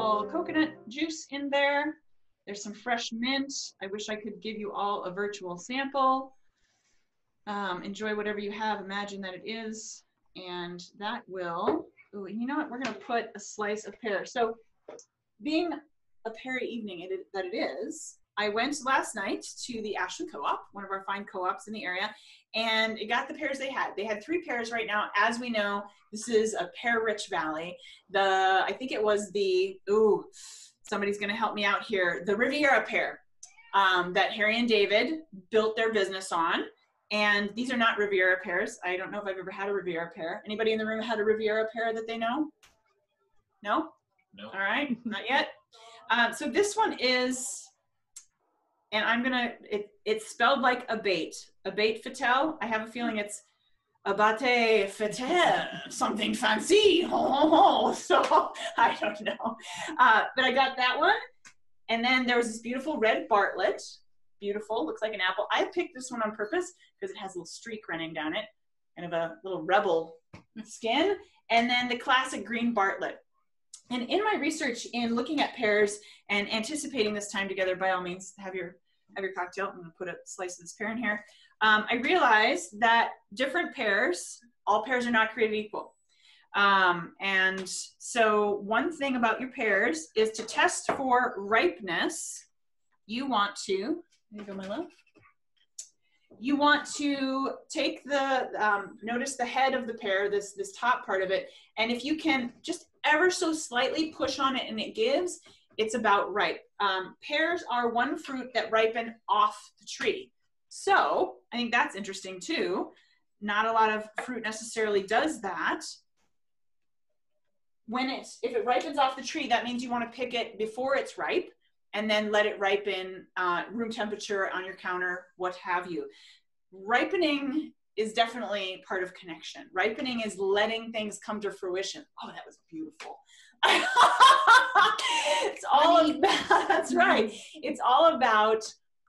little coconut juice in there. There's some fresh mint. I wish I could give you all a virtual sample. Um, enjoy whatever you have, imagine that it is. And that will, ooh, you know what, we're gonna put a slice of pear. So being a pear evening it, that it is, I went last night to the Ashland Co-op, one of our fine co-ops in the area, and it got the pears they had. They had three pears right now. As we know, this is a pear-rich valley. The I think it was the ooh, somebody's going to help me out here. The Riviera pear um, that Harry and David built their business on. And these are not Riviera pears. I don't know if I've ever had a Riviera pear. Anybody in the room had a Riviera pear that they know? No? No. All right, not yet. Uh, so this one is, and I'm gonna, it, it's spelled like abate, abate Fetel. I have a feeling it's abate Fetel, something fancy. Oh, so I don't know. Uh, but I got that one. And then there was this beautiful red Bartlett. Beautiful, looks like an apple. I picked this one on purpose because it has a little streak running down it, kind of a little rebel skin. And then the classic green Bartlett. And in my research in looking at pears and anticipating this time together, by all means, have your have your cocktail. I'm gonna put a slice of this pear in here. Um, I realized that different pears, all pears are not created equal. Um, and so one thing about your pears is to test for ripeness. You want to, there you go, my love. You want to take the, um, notice the head of the pear, this, this top part of it, and if you can just ever so slightly push on it and it gives, it's about ripe. Um, pears are one fruit that ripen off the tree. So I think that's interesting too. Not a lot of fruit necessarily does that. When it's, if it ripens off the tree, that means you want to pick it before it's ripe and then let it ripen uh, room temperature on your counter, what have you. Ripening is definitely part of connection. Ripening is letting things come to fruition. Oh, that was beautiful. it's all about, that's right. It's all about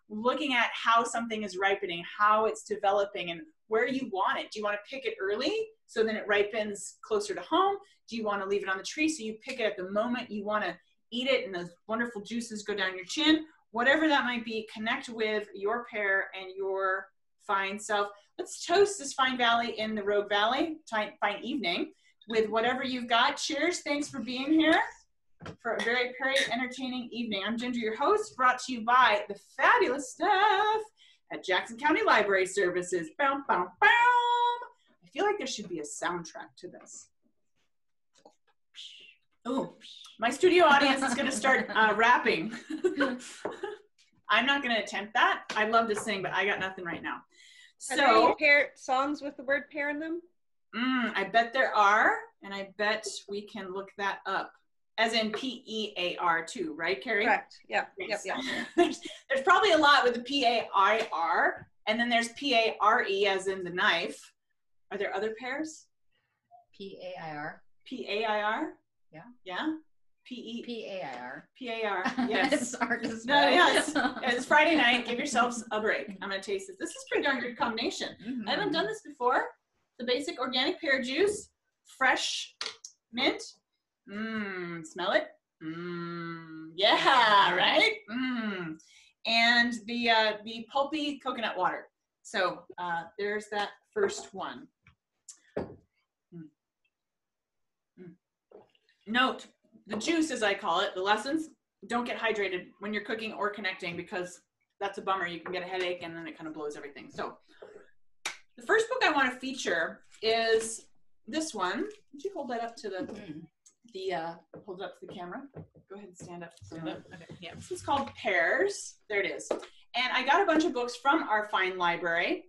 looking at how something is ripening, how it's developing, and where you want it. Do you want to pick it early so then it ripens closer to home? Do you want to leave it on the tree so you pick it at the moment you want to eat it and those wonderful juices go down your chin? Whatever that might be, connect with your pair and your fine self. Let's toast this fine valley in the Rogue Valley, fine evening, with whatever you've got. Cheers. Thanks for being here for a very, very entertaining evening. I'm Ginger, your host, brought to you by the fabulous staff at Jackson County Library Services. Boom, boom, boom. I feel like there should be a soundtrack to this. Oh, my studio audience is going to start uh, rapping. I'm not going to attempt that. I'd love to sing, but I got nothing right now. So, Are there any pair songs with the word pair in them? Mm, I bet there are, and I bet we can look that up. As in P E A R too, right, Carrie? Correct. Yeah. Yes. Yep. Yep. there's, there's probably a lot with the P A I R, and then there's P A R E as in the knife. Are there other pairs? P A I R. P A I R? Yeah. Yeah? P E P A I R. P A R. Yes. It's hard to No, yes. It's Friday night. Give yourselves a break. I'm gonna taste this. This is pretty darn good combination. Mhm. I haven't done this before. The basic organic pear juice, fresh mint. Mmm, smell it? Mmm, yeah, right? Mmm. And the uh, the pulpy coconut water. So uh, there's that first one. Mm. Mm. Note, the juice as I call it, the lessons, don't get hydrated when you're cooking or connecting because that's a bummer. You can get a headache and then it kind of blows everything. So the first book I want to feature is this one. Would you hold that up to the the uh, hold it up to the camera? Go ahead and stand up. Stand up? Okay. Yeah, this is called Pears. There it is. And I got a bunch of books from our fine library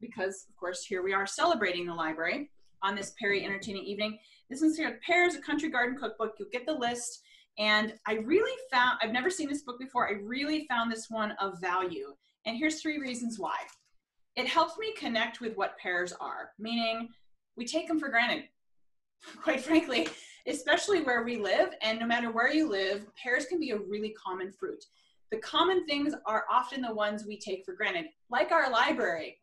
because, of course, here we are celebrating the library on this Pear-y entertaining evening. This one's here, Pears, a country garden cookbook. You'll get the list. And I really found, I've never seen this book before. I really found this one of value. And here's three reasons why. It helps me connect with what pears are, meaning we take them for granted, quite frankly, especially where we live. And no matter where you live, pears can be a really common fruit. The common things are often the ones we take for granted, like our library.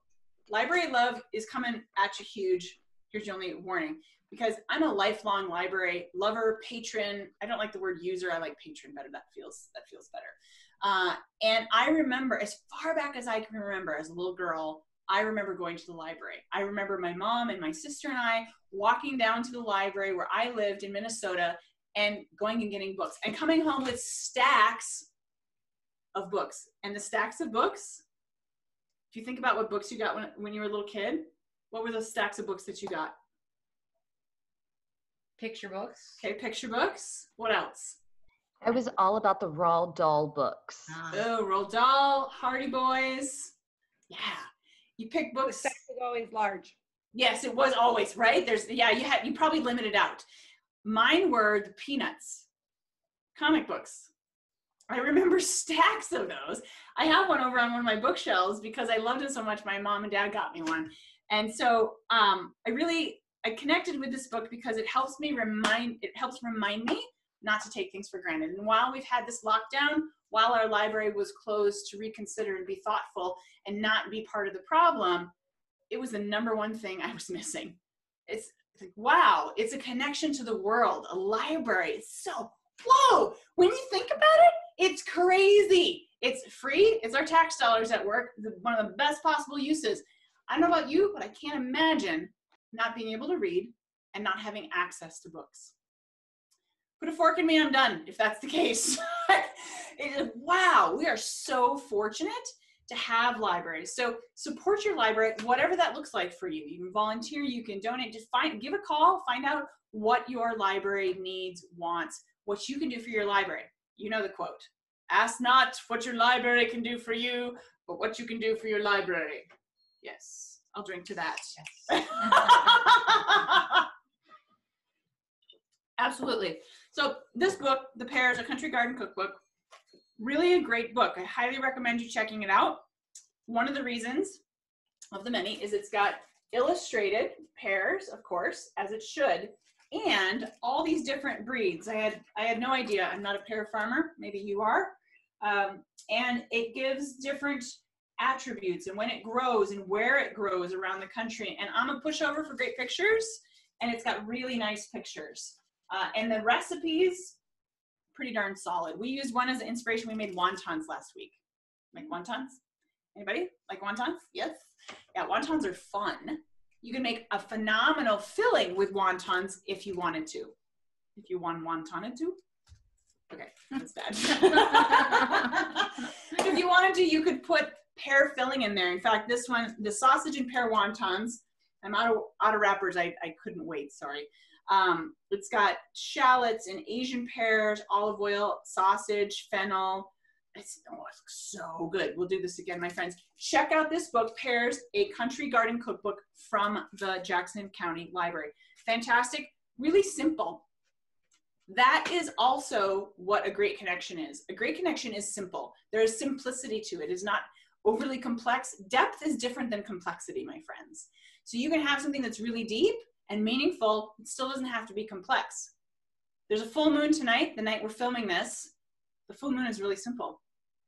Library love is coming at you huge here's the only warning because I'm a lifelong library lover, patron. I don't like the word user. I like patron better. That feels that feels better. Uh, and I remember as far back as I can remember, as a little girl, I remember going to the library. I remember my mom and my sister and I walking down to the library where I lived in Minnesota and going and getting books and coming home with stacks of books. And the stacks of books, if you think about what books you got when, when you were a little kid, what were those stacks of books that you got? Picture books. Okay, picture books. What else? I was all about the Roald Dahl books. Ah. Oh, Roald Dahl, Hardy Boys. Yeah. You pick The books. stack was always large. Yes, it was always, right? There's yeah, you had you probably limited out. Mine were the Peanuts comic books. I remember stacks of those. I have one over on one of my bookshelves because I loved it so much. My mom and dad got me one. And so um, I really I connected with this book because it helps me remind it helps remind me not to take things for granted. And while we've had this lockdown, while our library was closed to reconsider and be thoughtful and not be part of the problem, it was the number one thing I was missing. It's like, wow, it's a connection to the world, a library. It's so, whoa, when you think about it, it's crazy. It's free, it's our tax dollars at work, one of the best possible uses. I don't know about you, but I can't imagine not being able to read and not having access to books. Put a fork in me, I'm done, if that's the case. wow, we are so fortunate to have libraries. So support your library, whatever that looks like for you. You can volunteer, you can donate, just find give a call, find out what your library needs, wants, what you can do for your library. You know the quote. Ask not what your library can do for you, but what you can do for your library. Yes, I'll drink to that. Absolutely. So this book, The Pears, a Country Garden Cookbook, really a great book. I highly recommend you checking it out. One of the reasons of the many is it's got illustrated pears, of course, as it should, and all these different breeds. I had I had no idea. I'm not a pear farmer. Maybe you are. Um, and it gives different attributes and when it grows and where it grows around the country. And I'm a pushover for great pictures, and it's got really nice pictures. Uh, and the recipes, pretty darn solid. We used one as an inspiration. We made wontons last week. Like wontons? Anybody like wontons? Yes. Yeah, wontons are fun. You can make a phenomenal filling with wontons if you wanted to. If you want wontoned to. Okay, that's bad. if you wanted to, you could put pear filling in there. In fact, this one, the sausage and pear wontons. I'm out of out of wrappers. I, I couldn't wait. Sorry. Um, it's got shallots and Asian pears, olive oil, sausage, fennel. It's, oh, it looks so good. We'll do this again, my friends. Check out this book, Pears, a Country Garden Cookbook from the Jackson County Library. Fantastic, really simple. That is also what a great connection is. A great connection is simple. There is simplicity to it. It is not overly complex. Depth is different than complexity, my friends. So you can have something that's really deep and meaningful. It still doesn't have to be complex. There's a full moon tonight, the night we're filming this. The full moon is really simple.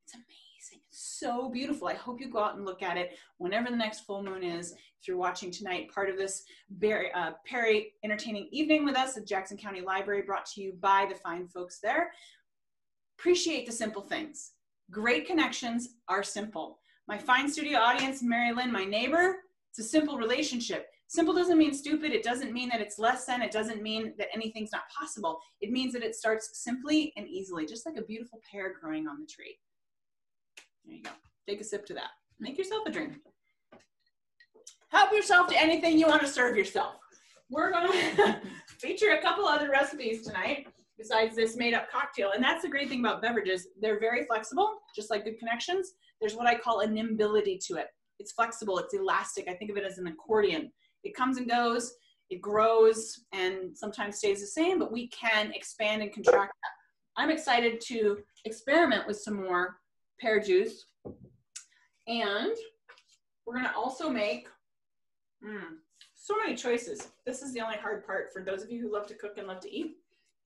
It's amazing. It's so beautiful. I hope you go out and look at it whenever the next full moon is. If you're watching tonight, part of this Barry, uh, Pear-y entertaining evening with us at Jackson County Library, brought to you by the fine folks there. Appreciate the simple things. Great connections are simple. My fine studio audience, Mary Lynn, my neighbor, it's a simple relationship. Simple doesn't mean stupid. It doesn't mean that it's less than. It doesn't mean that anything's not possible. It means that it starts simply and easily, just like a beautiful pear growing on the tree. There you go. Take a sip to that. Make yourself a drink. Help yourself to anything you want to serve yourself. We're going to feature a couple other recipes tonight besides this made up cocktail. And that's the great thing about beverages. They're very flexible, just like good connections. There's what I call a nimbility to it. It's flexible, it's elastic. I think of it as an accordion. It comes and goes, it grows, and sometimes stays the same, but we can expand and contract that. I'm excited to experiment with some more pear juice. And we're gonna also make mm, so many choices. This is the only hard part for those of you who love to cook and love to eat.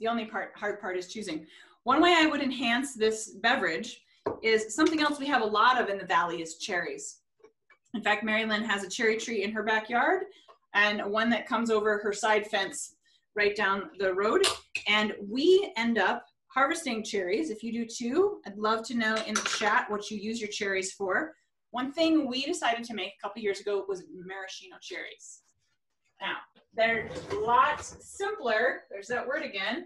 The only part hard part is choosing. One way I would enhance this beverage is something else we have a lot of in the valley is cherries. In fact, Mary Lynn has a cherry tree in her backyard. and one that comes over her side fence right down the road. And we end up harvesting cherries. If you do too, I'd love to know in the chat what you use your cherries for. One thing we decided to make a couple years ago was maraschino cherries. Now, they're a lot simpler, there's that word again,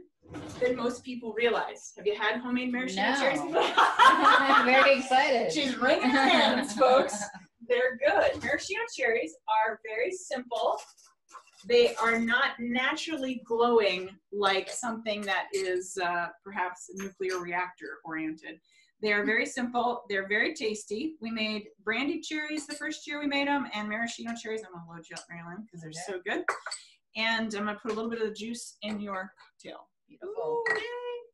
than most people realize. Have you had homemade maraschino No. cherries? I'm very excited. She's wringing her hands, folks. They're good. Maraschino cherries are very simple. They are not naturally glowing like something that is uh, perhaps nuclear reactor oriented. They are very simple. They're very tasty. We made brandied cherries the first year we made them, and maraschino cherries. I'm gonna load you up, Marilyn, because they're so good. And I'm gonna put a little bit of the juice in your cocktail. Beautiful. Ooh, yay.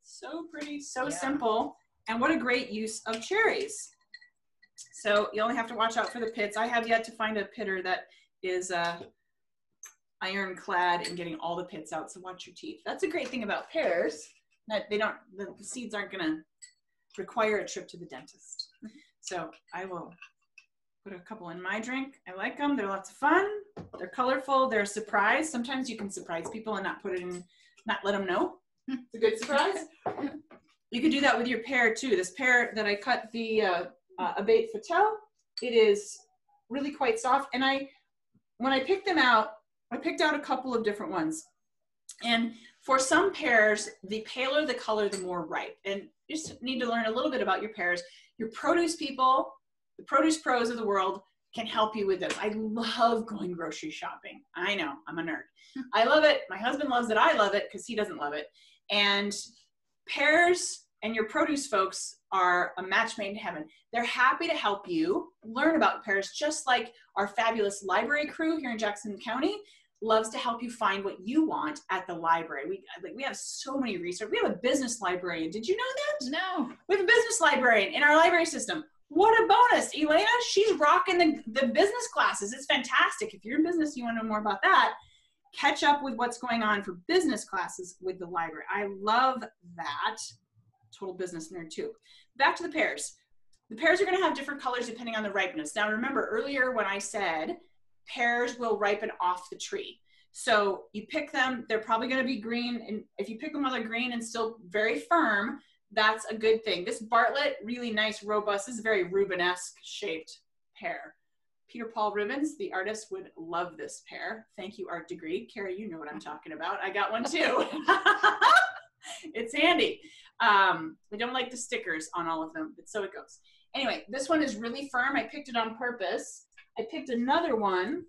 So pretty, so Yeah. simple, and what a great use of cherries. So you only have to watch out for the pits. I have yet to find a pitter that is uh, ironclad in getting all the pits out. So watch your teeth. That's a great thing about pears. That they don't, the, the seeds aren't gonna require a trip to the dentist. So I will put a couple in my drink. I like them. They're lots of fun. They're colorful. They're a surprise. Sometimes you can surprise people and not put it in, not let them know. It's a good surprise. You could do that with your pear too. This pear that I cut the uh, uh, abate Fetel, it is really quite soft. And I, when I picked them out, I picked out a couple of different ones. And for some pears, the paler the color, the more ripe. And you just need to learn a little bit about your pears. Your produce people, the produce pros of the world, can help you with this. I love going grocery shopping. I know, I'm a nerd. I love it. My husband loves it. I love it because he doesn't love it. And pears and your produce folks are a match made in heaven. They're happy to help you learn about pears, just like our fabulous library crew here in Jackson County loves to help you find what you want at the library. We like we have so many research. We have a business librarian. Did you know that? No. We have a business librarian in our library system. What a bonus. Elena, she's rocking the, the business classes. It's fantastic. If you're in business, you want to know more about that, catch up with what's going on for business classes with the library. I love that. Total business nerd too. Back to the pears. The pears are going to have different colors depending on the ripeness. Now, remember earlier when I said pears will ripen off the tree. So you pick them, they're probably going to be green. And if you pick them while they're green and still very firm, that's a good thing. This Bartlett, really nice, robust, this is a very Rubenesque shaped pear. Peter Paul Rubens, the artist, would love this pear. Thank you, art degree. Carrie, you know what I'm talking about. I got one too. it's handy. Um, I don't like the stickers on all of them, but so it goes. Anyway, this one is really firm. I picked it on purpose. I picked another one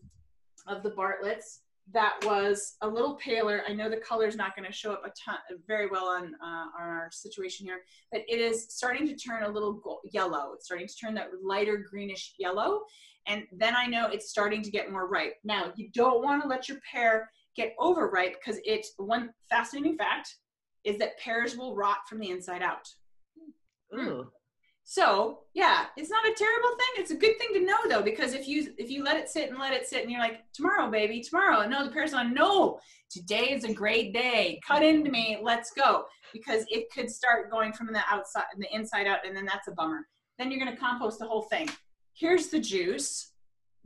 of the Bartletts that was a little paler. I know the color's not going to show up a ton, very well on, uh, on our situation here, but it is starting to turn a little yellow. It's starting to turn that lighter greenish yellow. And then I know it's starting to get more ripe. Now, you don't want to let your pear get overripe because it's one fascinating fact is that pears will rot from the inside out. Ooh. So yeah, it's not a terrible thing. It's a good thing to know though, because if you if you let it sit and let it sit and you're like, tomorrow, baby, tomorrow. No, the pear's on, no, today is a great day. Cut into me, let's go. Because it could start going from the outside the inside out, and then that's a bummer. Then you're gonna compost the whole thing. Here's the juice.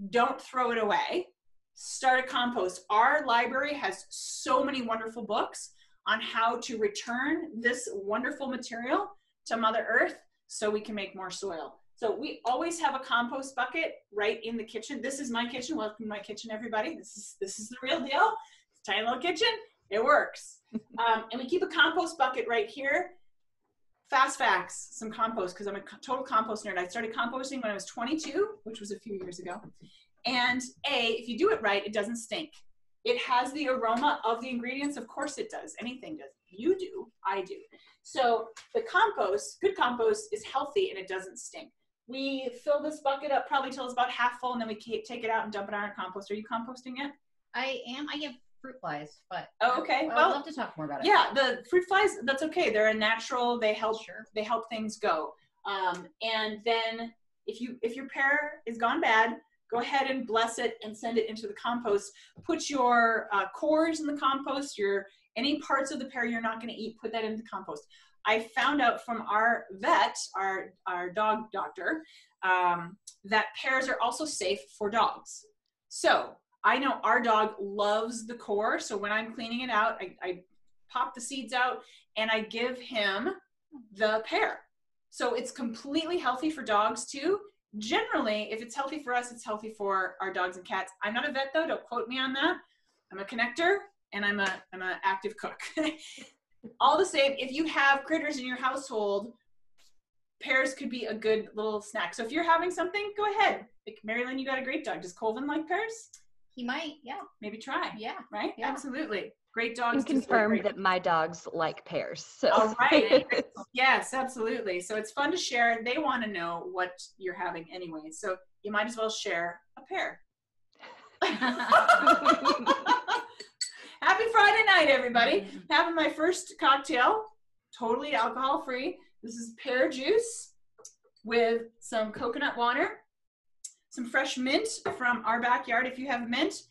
Don't throw it away. Start a compost. Our library has so many wonderful books on how to return this wonderful material to Mother Earth so we can make more soil. So we always have a compost bucket right in the kitchen. This is my kitchen. Welcome to my kitchen, everybody. This is this is the real deal. Tiny little kitchen. It works. um, and we keep a compost bucket right here. Fast facts, some compost because I'm a total compost nerd. I started composting when I was 22, which was a few years ago. And A, if you do it right, it doesn't stink. It has the aroma of the ingredients. Of course it does. Anything does. You do. I do. So the compost, good compost, is healthy and it doesn't stink. We fill this bucket up probably till it's about half full, and then we take it out and dump it on our compost. Are you composting it? I am. I get fruit flies, but Oh, okay. I'd Well, love to talk more about it. yeah, the fruit flies. That's okay. They're a natural. They help. Sure. They help things go. Um, and then if you if your pear is gone bad, go ahead and bless it and send it into the compost. Put your uh, cores in the compost. Your any parts of the pear you're not going to eat, put that into the compost. I found out from our vet, our our dog doctor, um, that pears are also safe for dogs. So I know our dog loves the core. So when I'm cleaning it out, I, I pop the seeds out and I give him the pear. So it's completely healthy for dogs too. Generally, if it's healthy for us, it's healthy for our dogs and cats. I'm not a vet though, don't quote me on that. I'm a connector and I'm a I'm an active cook. All the same, if you have critters in your household, pears could be a good little snack. So if you're having something, go ahead. Like Marilyn, you got a great dog. Does Colvin like pears? He might, yeah. Maybe try. Yeah. Right? Yeah. Absolutely. Great dogs. can display confirm great- that my dogs like pears. So All right. yes, absolutely. So it's fun to share. They want to know what you're having anyway. So you might as well share a pear. Happy Friday night, everybody. Having my first cocktail, totally alcohol free. This is pear juice with some coconut water, some fresh mint from our backyard. If you have mint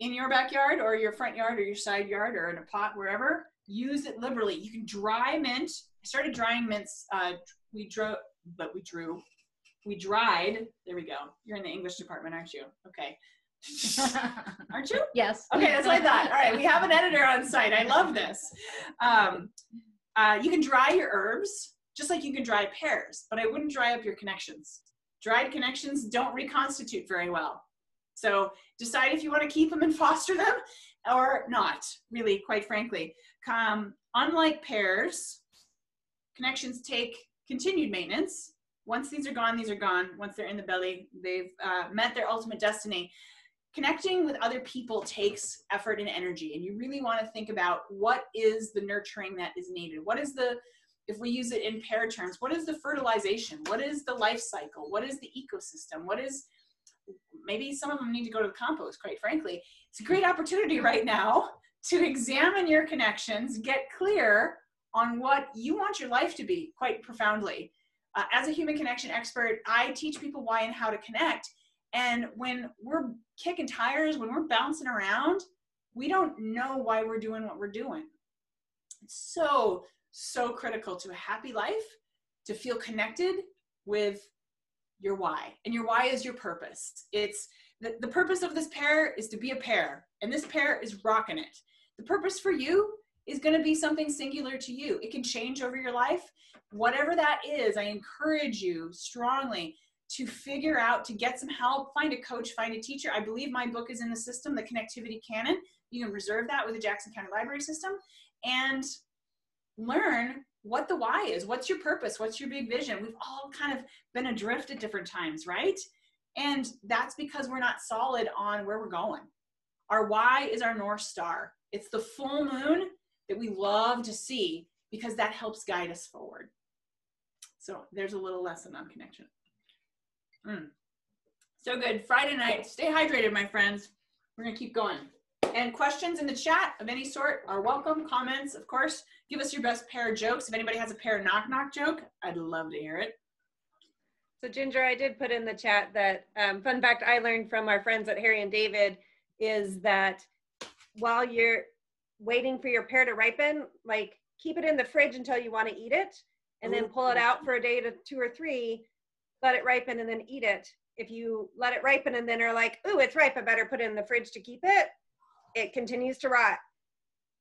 in your backyard or your front yard or your side yard or in a pot, wherever, use it liberally. You can dry mint. I started drying mints. Uh, we drew, but we drew, we dried. There we go. You're in the English department, aren't you? Okay. aren't you? yes. Okay, that's what I thought. All right, we have an editor on site. I love this. Um, uh, you can dry your herbs just like you can dry pears, but I wouldn't dry up your connections. Dried connections don't reconstitute very well. So decide if you want to keep them and foster them or not, really, quite frankly. Um, unlike pears, connections take continued maintenance. Once these are gone, these are gone. Once they're in the belly, they've uh, met their ultimate destiny connecting with other people takes effort and energy and you really want to think about what is the nurturing that is needed? What is the if we use it in pear terms what is the fertilization? What is the life cycle? What is the ecosystem? What is maybe some of them need to go to the compost quite frankly. It's a great opportunity right now to examine your connections get clear on what you want your life to be quite profoundly. Uh, as a human connection expert i teach people why and how to connect and when we're kicking tires, when we're bouncing around, we don't know why we're doing what we're doing. It's so, so critical to a happy life to feel connected with your why. And your why is your purpose. It's the, the purpose of this pear is to be a pear, and this pear is rocking it. The purpose for you is going to be something singular to you. It can change over your life. Whatever that is, I encourage you strongly to figure out to get some help find a coach find a teacher. I believe my book is in the system the connectivity canon. You can reserve that with the jackson county library system and learn what the why is. What's your purpose? What's your big vision? We've all kind of been adrift at different times right? And that's because we're not solid on where we're going. Our why is our north star. It's the full moon that we love to see because that helps guide us forward. So there's a little lesson on connection Mm. So good. Friday night. Stay hydrated, my friends. We're going to keep going. And questions in the chat of any sort are welcome. Comments, of course. Give us your best pair of jokes. If anybody has a pair knock knock joke, I'd love to hear it. So Ginger, I did put in the chat that um, fun fact I learned from our friends at Harry and David is that while you're waiting for your pear to ripen, like keep it in the fridge until you want to eat it, and then pull it out for a day to two or three, let it ripen, and then eat it. If you let it ripen and then are like, "Ooh, it's ripe, I better put it in the fridge to keep it," it continues to rot.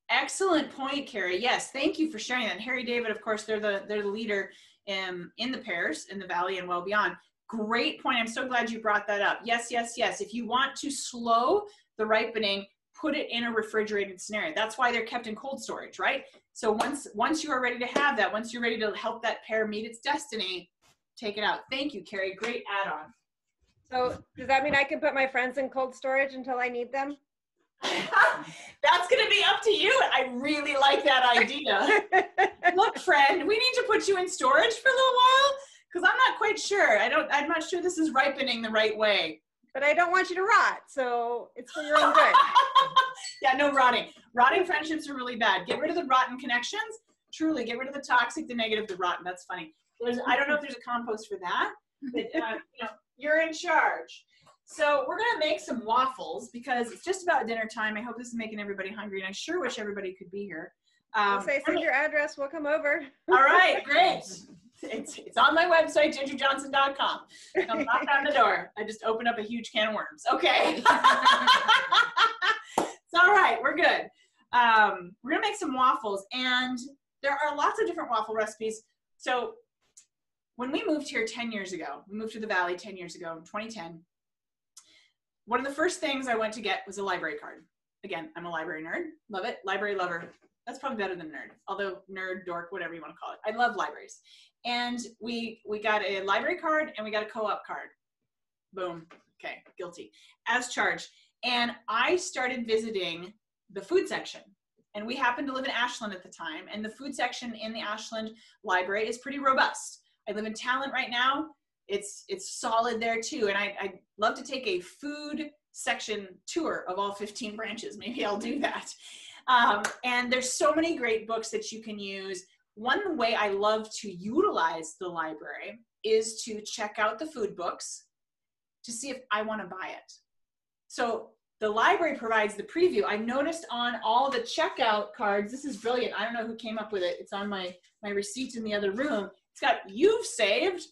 Excellent point, Carrie. Yes, thank you for sharing that. And Harry David, of course, they're the they're the leader in in the pears in the valley and well beyond. Great point. I'm so glad you brought that up. Yes, yes, yes. If you want to slow the ripening, put it in a refrigerated scenario. That's why they're kept in cold storage, right? So once once you are ready to have that, once you're ready to help that pear meet its destiny, take it out. Thank you, Carrie. Great add-on. So does that mean I can put my friends in cold storage until I need them? That's going to be up to you. I really like that idea. Look, friend, we need to put you in storage for a little while because I'm not quite sure. I don't. I'm not sure this is ripening the right way. but I don't want you to rot, so it's for your own good. yeah, no rotting. Rotting friendships are really bad. Get rid of the rotten connections. Truly, get rid of the toxic, the negative, the rotten. That's funny. There's, I don't know if there's a compost for that, but uh, you know, you're in charge. So we're gonna make some waffles because it's just about dinner time. I hope this is making everybody hungry, and I sure wish everybody could be here. Um, say send your address, we'll come over. all right, great. It's, it's on my website, gingerjohnson.com. Come knock on the door. I just opened up a huge can of worms. Okay. it's all right. We're good. Um, we're going to make some waffles, and there are lots of different waffle recipes. So when we moved here 10 years ago, we moved to the Valley 10 years ago in 2010. One of the first things I went to get was a library card. Again, I'm a library nerd. Love it. Library lover. That's probably better than nerd, although nerd, dork, whatever you want to call it. I love libraries. And we we got a library card and we got a co-op card. Boom. Okay, guilty. As charged. And I started visiting the food section. And we happened to live in Ashland at the time. And the food section in the Ashland library is pretty robust. I live in Talent right now. It's it's solid there too. And I, I love to take a food section tour of all 15 branches. Maybe I'll do that. Um, and there's so many great books that you can use. One way I love to utilize the library is to check out the food books to see if I want to buy it. So the library provides the preview. I noticed on all the checkout cards, this is brilliant. I don't know who came up with it. It's on my, my receipts in the other room. It's got, you've saved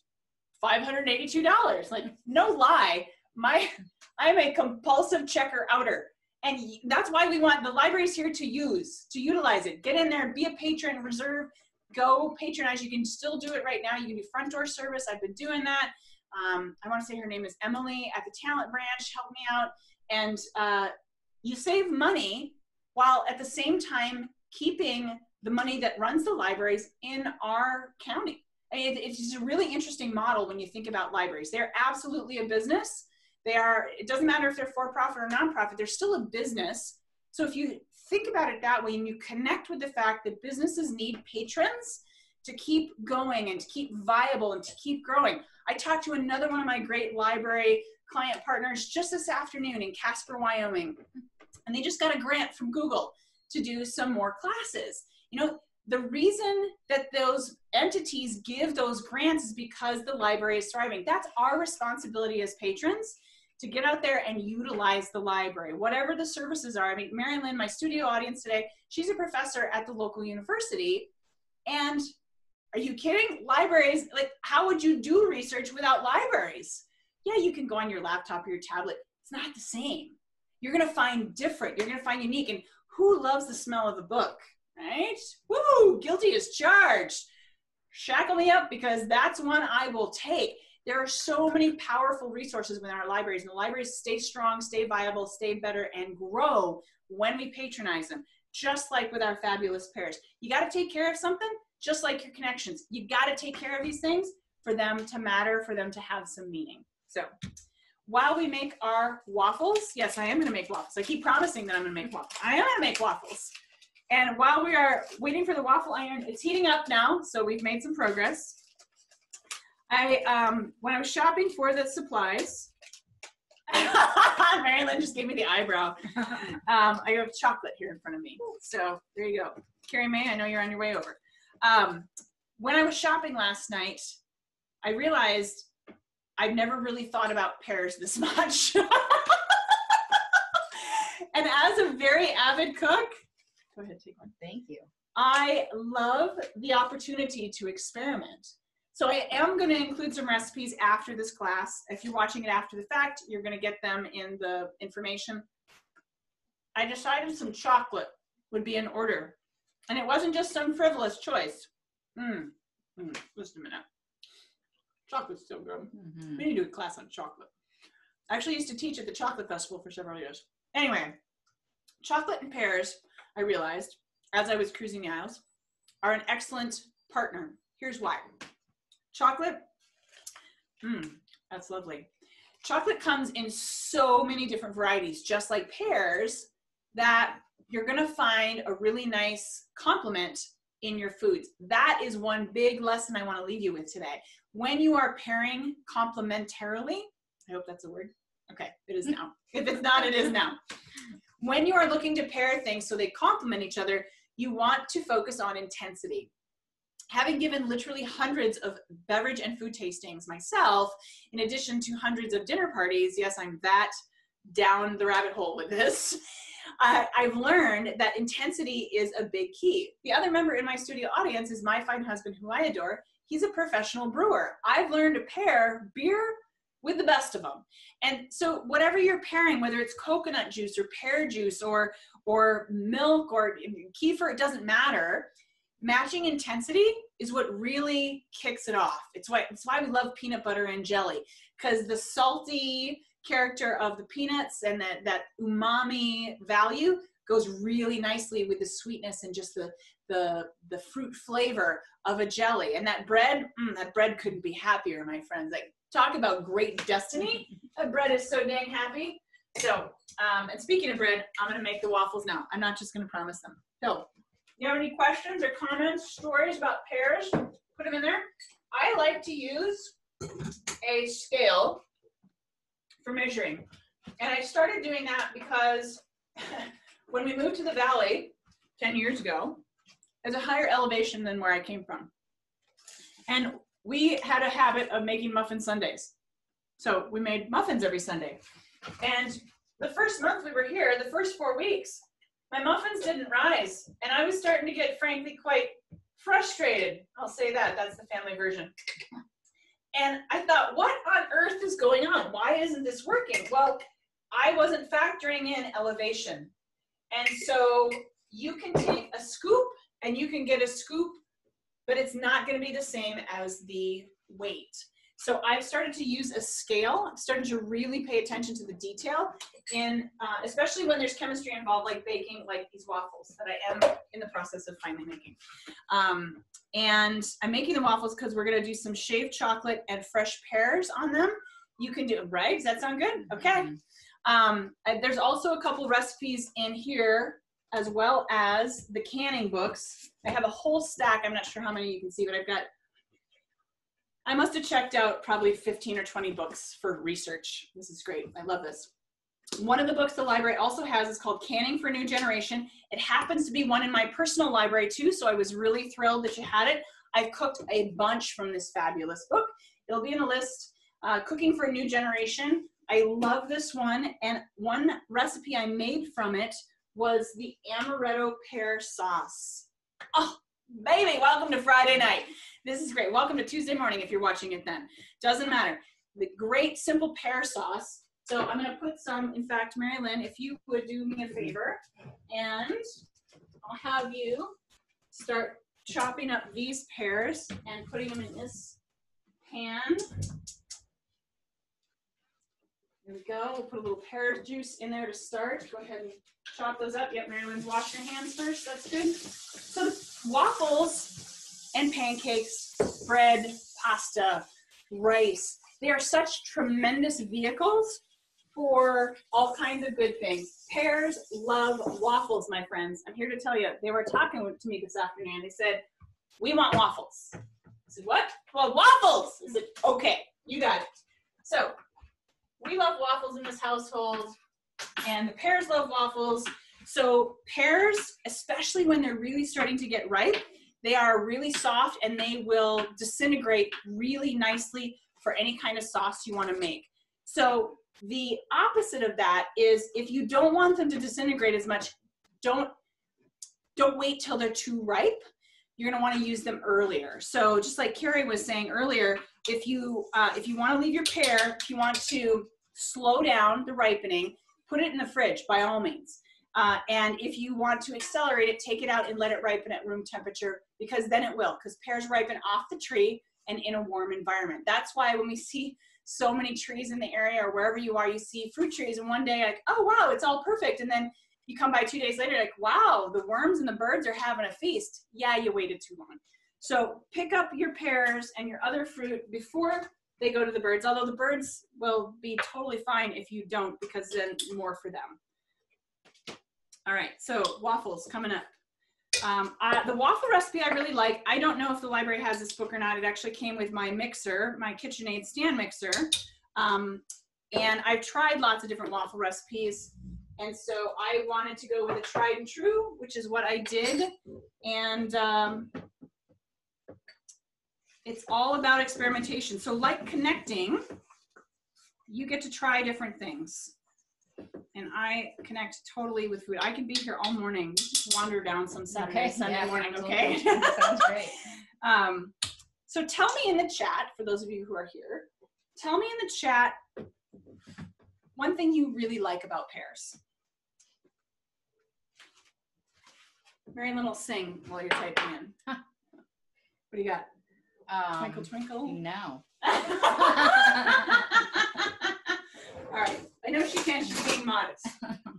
$582. Like, no lie. My, I'm a compulsive checker outer. And that's why we want the libraries here to use, to utilize it. Get in there, and be a patron, reserve, go patronize. You can still do it right now. You can do front door service. I've been doing that. Um, I want to say her name is Emily at the talent branch. Help me out. And uh, you save money while at the same time keeping the money that runs the libraries in our county. I mean, it's a really interesting model when you think about libraries. They're absolutely a business. They are, it doesn't matter if they're for profit or nonprofit, they're still a business. So if you think about it that way and you connect with the fact that businesses need patrons to keep going and to keep viable and to keep growing. I talked to another one of my great library client partners just this afternoon in Casper, Wyoming, and they just got a grant from Google to do some more classes. You know, the reason that those entities give those grants is because the library is thriving. That's our responsibility as patrons to get out there and utilize the library, whatever the services are. I mean, Mary Lynn, my studio audience today, she's a professor at the local university. And are you kidding? Libraries, like, how would you do research without libraries? Yeah, you can go on your laptop or your tablet. It's not the same. You're going to find different, you're going to find unique. And who loves the smell of a book, right? Woo, guilty is charged. Shackle me up because that's one I will take there are so many powerful resources within our libraries, and the libraries stay strong, stay viable, stay better, and grow when we patronize them, just like with our fabulous pears. You got to take care of something, just like your connections. You got to take care of these things for them to matter, for them to have some meaning. So, while we make our waffles, yes, I am going to make waffles. I keep promising that I'm going to make waffles. I am going to make waffles. And while we are waiting for the waffle iron, it's heating up now, so we've made some progress. I um, when I was shopping for the supplies, Marilyn just gave me the eyebrow. Um, I have chocolate here in front of me, so there you go. Carrie May, I know you're on your way over. Um, when I was shopping last night, I realized I've never really thought about pears this much. and as a very avid cook, go ahead, take one. Thank you. I love the opportunity to experiment. So I am going to include some recipes after this class. If you're watching it after the fact, you're going to get them in the information. I decided some chocolate would be in order. And it wasn't just some frivolous choice. Mmm, mm, just a minute. Chocolate's still good. Mm-hmm. We need to do a class on chocolate. I actually used to teach at the chocolate festival for several years. Anyway, chocolate and pears, I realized, as I was cruising the aisles, are an excellent partner. Here's why. Chocolate, mmm, that's lovely. Chocolate comes in so many different varieties, just like pears, that you're gonna find a really nice complement in your foods. That is one big lesson I wanna leave you with today. When you are pairing complementarily, I hope that's a word. Okay, it is now. if it's not, it is now. When you are looking to pair things so they complement each other, you want to focus on intensity having given literally hundreds of beverage and food tastings myself, in addition to hundreds of dinner parties, yes, I'm that down the rabbit hole with this. Uh, I've learned that intensity is a big key. The other member in my studio audience is my fine husband, who I adore. he's a professional brewer. I've learned to pair beer with the best of them. And so whatever you're pairing, whether it's coconut juice or pear juice or or milk or kefir, it doesn't matter. Matching intensity is what really kicks it off. It's why it's why we love peanut butter and jelly because the salty character of the peanuts and that that umami value goes really nicely with the sweetness and just the the the fruit flavor of a jelly. And that bread, mm, that bread couldn't be happier, my friends. Like talk about great destiny. Bread is so dang happy. So, um, and speaking of bread, I'm gonna make the waffles now. I'm not just gonna promise them. So, you have any questions or comments, stories about pears? Put them in there. I like to use a scale for measuring. And I started doing that because when we moved to the valley 10 years ago, there's a higher elevation than where I came from. And we had a habit of making muffin Sundays. So we made muffins every Sunday. And the first month we were here, the first four weeks, my muffins didn't rise. And I was starting to get, frankly, quite frustrated. I'll say that. That's the family version. And I thought, what on earth is going on? Why isn't this working? Well, I wasn't factoring in elevation. And so you can take a scoop and you can get a scoop, but it's not going to be the same as the weight. So I've started to use a scale, I'm starting to really pay attention to the detail and uh, especially when there's chemistry involved, like baking, like these waffles that I am in the process of finally making. Um, and I'm making the waffles because we're gonna do some shaved chocolate and fresh pears on them. You can do, it, right? Does that sound good? Okay. Um, there's also a couple recipes in here as well as the canning books. I have a whole stack. I'm not sure how many you can see, but I've got I must have checked out probably 15 or 20 books for research. This is great. I love this. One of the books the library also has is called Canning for a New Generation. It happens to be one in my personal library too, so I was really thrilled that you had it. I've cooked a bunch from this fabulous book. It'll be in a list, uh, Cooking for a New Generation. I love this one, and one recipe I made from it was the amaretto pear sauce. Oh, baby, welcome to Friday night. This is great. Welcome to Tuesday morning if you're watching it then. Doesn't matter. The great simple pear sauce. So I'm going to put some, in fact, Mary Lynn, if you would do me a favor, and I'll have you start chopping up these pears and putting them in this pan. There we go. We'll put a little pear juice in there to start. Go ahead and chop those up. Yep, Mary Lynn's wash your hands first. That's good. So waffles and pancakes, bread, pasta, rice. They are such tremendous vehicles for all kinds of good things. Pears love waffles, my friends. I'm here to tell you, they were talking to me this afternoon. They said, We want waffles. I said, What? Well, waffles. I said, Okay, you got it. So, we love waffles in this household, and the pears love waffles. So, pears, especially when they're really starting to get ripe, they are really soft and they will disintegrate really nicely for any kind of sauce you want to make. So the opposite of that is if you don't want them to disintegrate as much, don't don't wait till they're too ripe. You're going to want to use them earlier. So just like Carrie was saying earlier, if you uh, if you want to leave your pear, if you want to slow down the ripening, put it in the fridge by all means. Uh, and if you want to accelerate it, take it out and let it ripen at room temperature because then it will, because pears ripen off the tree and in a warm environment. That's why when we see so many trees in the area or wherever you are, you see fruit trees, and one day, like, oh wow, it's all perfect. And then you come by two days later, like, wow, the worms and the birds are having a feast. Yeah, you waited too long. So pick up your pears and your other fruit before they go to the birds, although the birds will be totally fine if you don't, because then more for them. All right, so waffles coming up. Um, the waffle recipe I really like. I don't know if the library has this book or not. It actually came with my mixer, my KitchenAid stand mixer. Um, and I've tried lots of different waffle recipes. And so I wanted to go with a tried and true, which is what I did. And um, it's all about experimentation. So like connecting, you get to try different things and I connect totally with food. I could be here all morning, wander down some Saturday, Okay, Sunday yeah, morning. Okay, Sounds great. um, So tell me in the chat, for those of you who are here, tell me in the chat one thing you really like about pears. Very little sing while you're typing in. what do you got? Um, Twinkle, twinkle. No. All right. I know she can. She's being modest.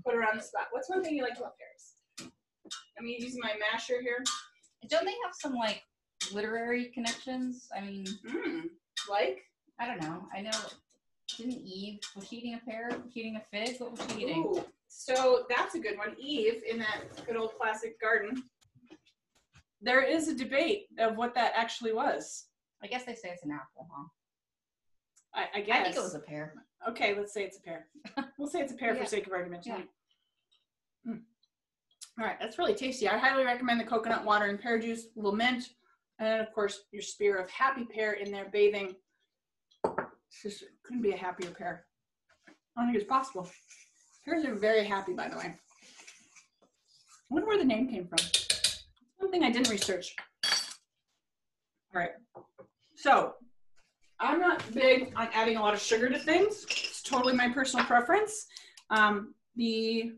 Put her on the spot. What's one thing you like about Paris? I'm using my masher here. Don't they have some like literary connections? I mean, Mm, like? I don't know. I know. Didn't Eve was she eating a pear? Was she eating a fig? What was she eating? Ooh, so that's a good one. Eve in that good old classic garden. There is a debate of what that actually was. I guess they say it's an apple, huh? I, I guess. I think it was a pear. Okay, let's say it's a pear. We'll say it's a pear Yeah. for sake of argument Yeah. Mm. All right, that's really tasty. I highly recommend the coconut water and pear juice, a little mint, and then of course your spear of happy pear in there bathing. It's just couldn't be a happier pear. I don't think it's possible. Pears are very happy, by the way. I wonder where the name came from. One thing I didn't research. All right, so I'm not big on adding a lot of sugar to things. It's totally my personal preference. Um, the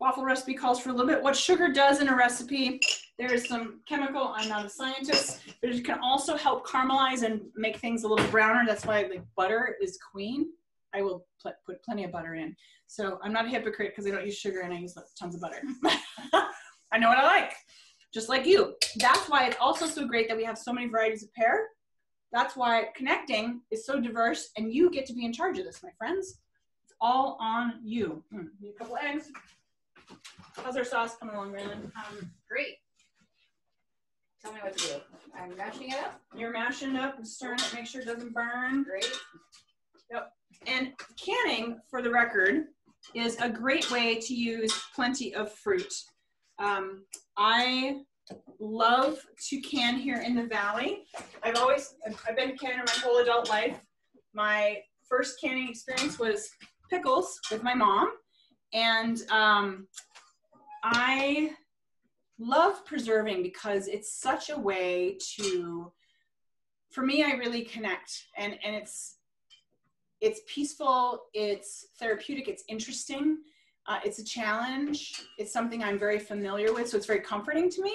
waffle recipe calls for a little bit. What sugar does in a recipe, there is some chemical, I'm not a scientist, but it can also help caramelize and make things a little browner. That's why like butter is queen. I will pl- put plenty of butter in. So I'm not a hypocrite because I don't use sugar and I use tons of butter. I know what I like, just like you. That's why it's also so great that we have so many varieties of pear that's why connecting is so diverse, and you get to be in charge of this, my friends. It's all on you. Mm, need a couple eggs. How's our sauce coming along, Raylan? Um, great. Tell me what to do. I'm mashing it up. You're mashing it up and stirring it, make sure it doesn't burn. Great. Yep. And canning, for the record, is a great way to use plenty of fruit. Um, I love to can here in the valley. I've always, I've been canner my whole adult life. My first canning experience was pickles with my mom. And um, I love preserving because it's such a way to, for me, I really connect. And, and it's, it's peaceful, it's therapeutic, it's interesting, uh, it's a challenge, it's something I'm very familiar with, so it's very comforting to me.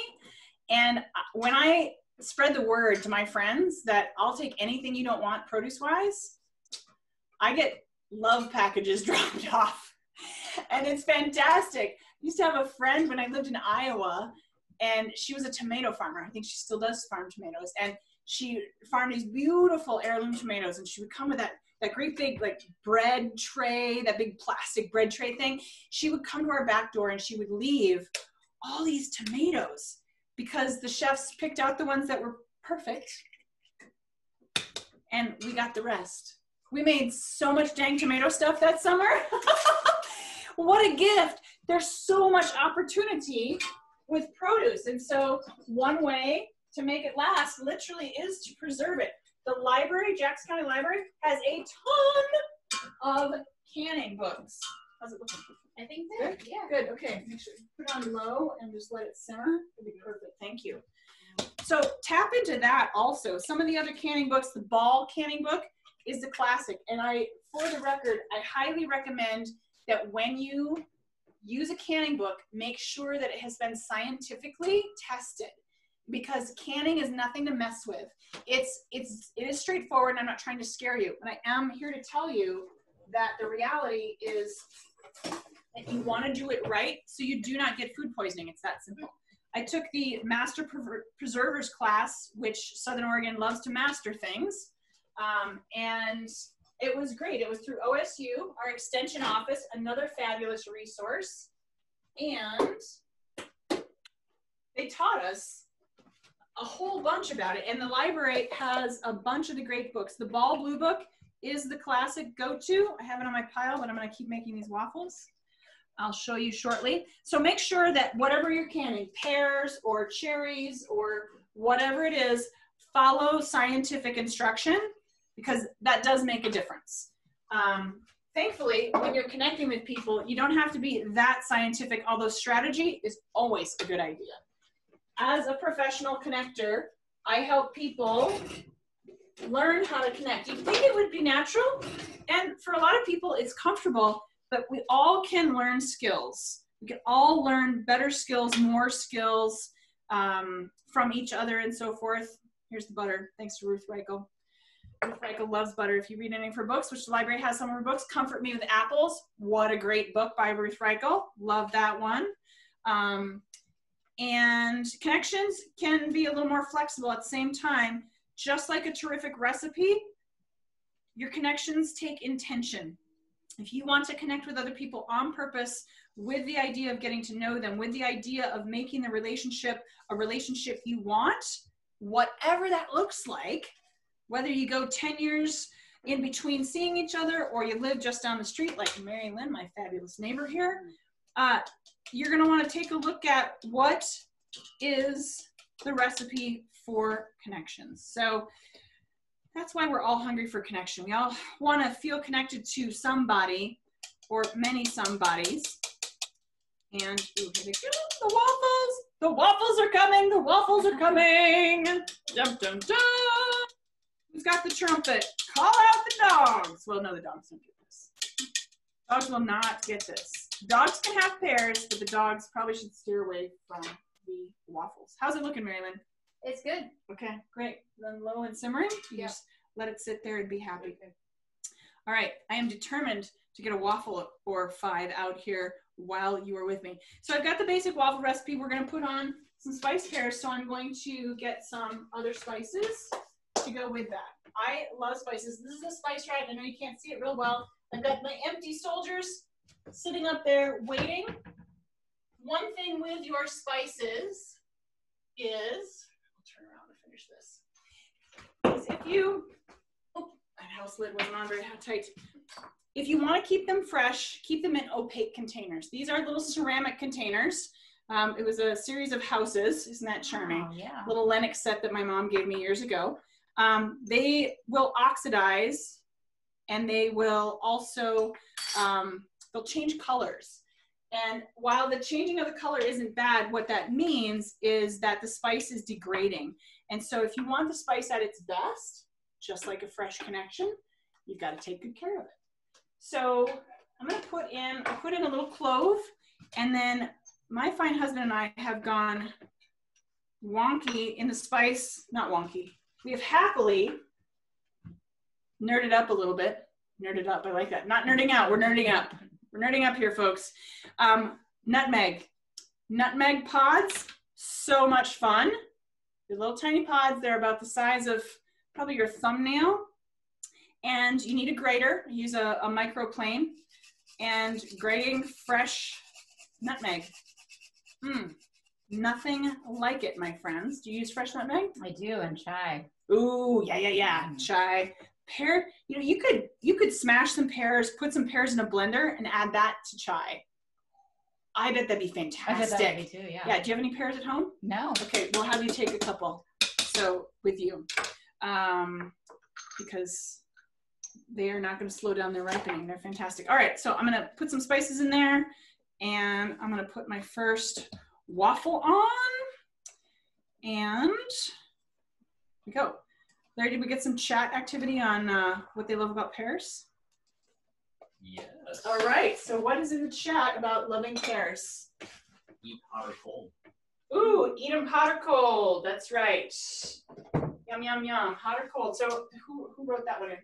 And uh, when I spread the word to my friends that I'll take anything you don't want produce wise, I get love packages dropped off. And it's fantastic. I used to have a friend when I lived in Iowa, and she was a tomato farmer. I think she still does farm tomatoes. And she farmed these beautiful heirloom tomatoes, and she would come with that that great big like bread tray, that big plastic bread tray thing. She would come to our back door and she would leave all these tomatoes because the chefs picked out the ones that were perfect and we got the rest. We made so much dang tomato stuff that summer. what a gift. There's so much opportunity with produce. And so, one way to make it last literally is to preserve it. The library, Jackson County Library, has a ton of canning books. How's it looking? I think Good? that, yeah. Good, okay. Make sure you put it on low and just let it simmer. It'd be perfect. Thank you. So tap into that also. Some of the other canning books, the Ball canning book is the classic. And I, for the record, I highly recommend that when you use a canning book, make sure that it has been scientifically tested because canning is nothing to mess with. It's it's it is straightforward and I'm not trying to scare you, but I am here to tell you that the reality is that you want to do it right so you do not get food poisoning. It's that simple. I took the Master Preservers class, which Southern Oregon loves to master things. Um, and it was great. It was through OSU, our extension office, another fabulous resource. And they taught us a whole bunch about it. And the library has a bunch of the great books. The Ball Blue Book is the classic go-to. I have it on my pile, but I'm gonna keep making these waffles. I'll show you shortly. So make sure that whatever you're canning, pears or cherries or whatever it is, follow scientific instruction because that does make a difference. Um, thankfully, when you're connecting with people, you don't have to be that scientific, although strategy is always a good idea. As a professional connector, I help people learn how to connect. You think it would be natural, and for a lot of people, it's comfortable, but we all can learn skills. We can all learn better skills, more skills um, from each other, and so forth. Here's the butter. Thanks to Ruth Reichl. Ruth Reichl loves butter. If you read any of her books, which the library has some of her books, Comfort Me with Apples. What a great book by Ruth Reichl. Love that one. Um, and connections can be a little more flexible at the same time. Just like a terrific recipe, your connections take intention. If you want to connect with other people on purpose, with the idea of getting to know them, with the idea of making the relationship a relationship you want, whatever that looks like, whether you go 10 years in between seeing each other or you live just down the street like Mary Lynn, my fabulous neighbor here, uh, you're going to want to take a look at what is the recipe for connections. So that's why we're all hungry for connection. We all want to feel connected to somebody or many somebodies. And ooh, they the waffles. The waffles are coming. The waffles are coming. Dum dum dum. Who's got the trumpet? Call out the dogs. Well, no, the dogs don't get this. Dogs will not get this. Dogs can have pears, but the dogs probably should steer away from the waffles. How's it looking, Marilyn? It's good. Okay, great. Then low and simmering. You just let it sit there and be happy. All right, I am determined to get a waffle or five out here while you are with me. So I've got the basic waffle recipe. We're gonna put on some spice pears, so I'm going to get some other spices to go with that. I love spices. This is a spice rack. I know you can't see it real well. I've got my empty soldiers sitting up there waiting. One thing with your spices is, I'll turn around and finish this, is if you, oh, that house lid wasn't on very tight. If you want to keep them fresh, keep them in opaque containers. These are little ceramic containers. Um, it was a series of houses. Isn't that charming? Oh, yeah. little Lenox set that my mom gave me years ago. Um, they will oxidize and they will also, um, they'll change colors. And while the changing of the color isn't bad, what that means is that the spice is degrading. And so if you want the spice at its best, just like a fresh connection, you've got to take good care of it. So I'm gonna put in, I put in a little clove and then my fine husband and I have gone wonky in the spice, not wonky. We have happily nerded up a little bit. Nerded up, I like that. Not nerding out, we're nerding up. We're nerding up here, folks. Um, nutmeg. Nutmeg pods, so much fun. They're little tiny pods, they're about the size of probably your thumbnail. And you need a grater, use a, a microplane, and grating fresh nutmeg. Hmm, nothing like it, my friends. Do you use fresh nutmeg? I do, and chai. Ooh, yeah, yeah, yeah. Mm. Chai. Pear, you know, you could you could smash some pears, put some pears in a blender, and add that to chai. I bet that'd be I bet fantastic. that would be too, yeah. yeah. Do you have any pears at home? No. Okay, we'll have you take a couple. So with you, um, because they are not going to slow down their ripening. They're fantastic. All right, so I'm going to put some spices in there, and I'm going to put my first waffle on, and we go. Larry, did we get some chat activity on uh, what they love about pears? Yes. All right. So what is in the chat about loving pears? Eat hot or cold. Ooh, eat them hot or cold. That's right. Yum yum yum. Hot or cold. So who who wrote that one in?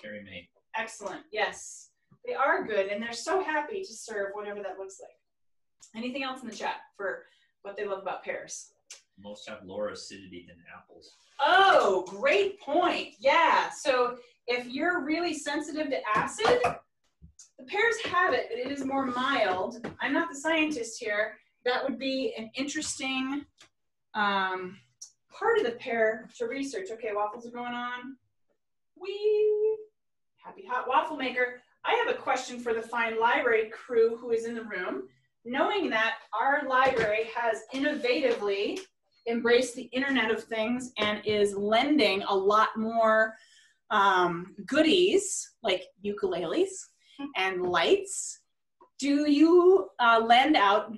Carrie May. Excellent. Yes, they are good, and they're so happy to serve whatever that looks like. Anything else in the chat for what they love about pears? Most have lower acidity than apples. Oh, great point. Yeah. So if you're really sensitive to acid, the pears have it, but it is more mild. I'm not the scientist here. That would be an interesting um, part of the pear to research. Okay, waffles are going on. Wee. Happy hot waffle maker. I have a question for the fine library crew who is in the room. Knowing that our library has innovatively embraced the Internet of Things and is lending a lot more um, goodies like ukuleles and lights. Do you uh, lend out?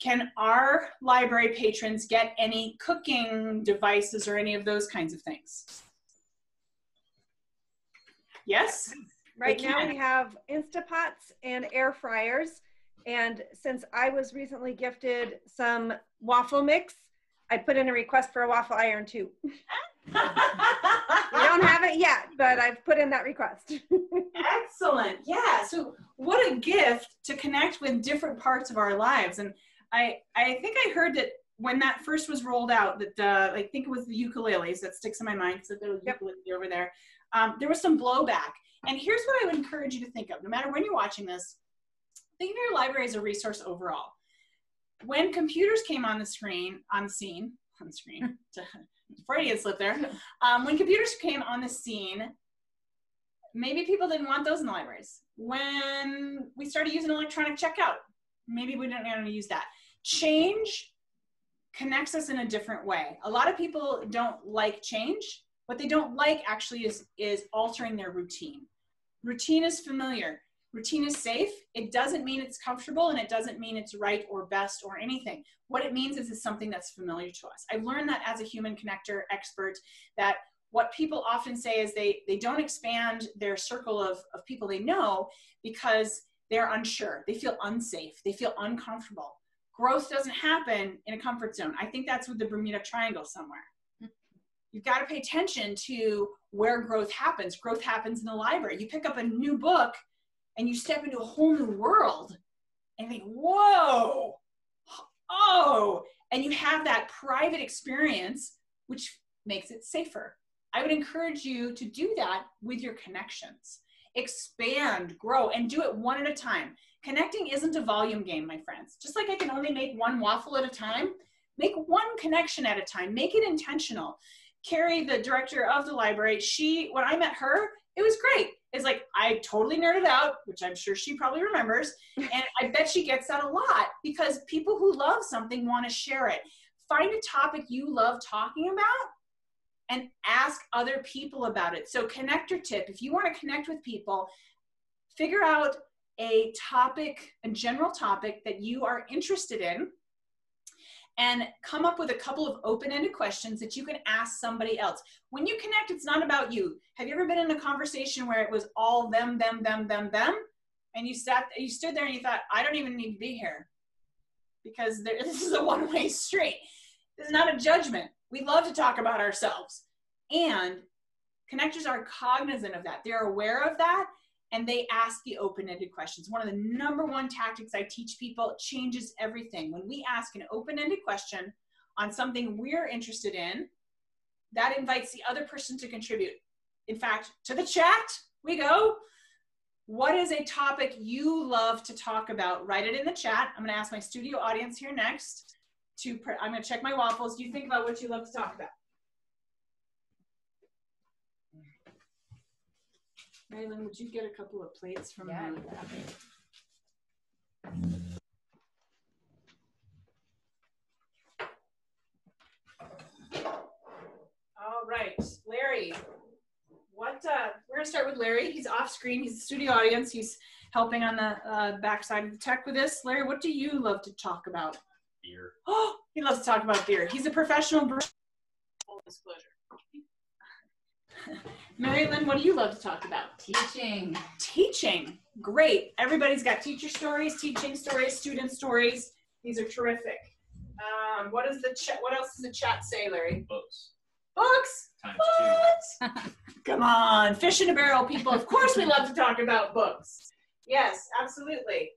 Can our library patrons get any cooking devices or any of those kinds of things? Yes. Right now we have Instapots and air fryers. And since I was recently gifted some waffle mix, I put in a request for a waffle iron too. We don't have it yet, but I've put in that request. Excellent. Yeah. So what a gift to connect with different parts of our lives. And I I think I heard that when that first was rolled out, that uh, I think it was the ukuleles that sticks in my mind because there was Yep. ukulele over there. Um, there was some blowback. And here's what I would encourage you to think of, no matter when you're watching this, think of your library as a resource overall. When computers came on the screen, on scene, on the screen, Freudian slip there. Um, when computers came on the scene, maybe people didn't want those in the libraries. When we started using electronic checkout, maybe we didn't want to use that. Change connects us in a different way. A lot of people don't like change. What they don't like actually is, is altering their routine. Routine is familiar. Routine is safe. It doesn't mean it's comfortable and it doesn't mean it's right or best or anything. What it means is it's something that's familiar to us. I've learned that as a human connector expert that what people often say is they they don't expand their circle of, of people they know because they're unsure. They feel unsafe. They feel uncomfortable. Growth doesn't happen in a comfort zone. I think that's with the bermuda triangle somewhere. You've got to pay attention to where growth happens. Growth happens in the library. You pick up a new book and you step into a whole new world and think whoa oh and you have that private experience which makes it safer I would encourage you to do that with your connections. Expand, grow, and do it one at a time. Connecting isn't a volume game, my friends. Just like I can only make one waffle at a time, make one connection at a time. Make it intentional. Carrie, the director of the library, she, when I met her, it was great. It's like I totally nerded out, which I'm sure she probably remembers. And I bet she gets that a lot because people who love something want to share it. Find a topic you love talking about and ask other people about it. So, connector tip if you want to connect with people, figure out a topic, a general topic that you are interested in, and come up with a couple of open ended questions that you can ask somebody else. When you connect, it's not about you. Have you ever been in a conversation where it was all them, them, them, them, them? And you sat, you stood there and you thought, I don't even need to be here because there, this is a one way street. This is not a judgment. We love to talk about ourselves. And connectors are cognizant of that. They're aware of that and they ask the open ended questions. One of the number one tactics I teach people changes everything. When we ask an open ended question on something we're interested in, that invites the other person to contribute. In fact, to the chat we go. What is a topic you love to talk about? Write it in the chat. I'm going to ask my studio audience here next to, I'm going to check my waffles. You think about what you love to talk about. Marilyn, would you get a couple of plates from Yeah, the All right, Larry. What uh, we're gonna start with Larry. He's off screen. He's the studio audience. He's helping on the uh, backside of the tech with this. Larry, what do you love to talk about? Beer. Oh, he loves to talk about beer. He's a professional. Full disclosure. Mary Lynn, what do you love to talk about? Teaching. Teaching. Great. Everybody's got teacher stories, teaching stories, student stories. These are terrific. Um, what is the chat? What else does the chat say, Larry? Books. Books. Times What? Come on, fish in a barrel, people. Of course, we love to talk about books. Yes, absolutely.